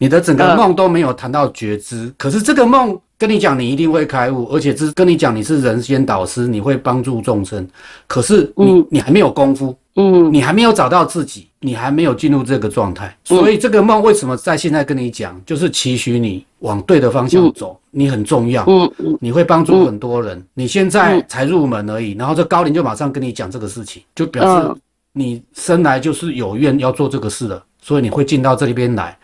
你的整个梦都没有谈到觉知，可是这个梦跟你讲你一定会开悟，而且是跟你讲你是人间导师，你会帮助众生，可是你你还没有功夫，嗯，你还没有找到自己，你还没有进入这个状态，所以这个梦为什么在现在跟你讲，就是期许你往对的方向走，你很重要，嗯，你会帮助很多人，你现在才入门而已，然后这高龄就马上跟你讲这个事情，就表示你生来就是有愿要做这个事的。所以你会进到这里边来，